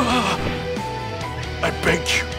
I beg you.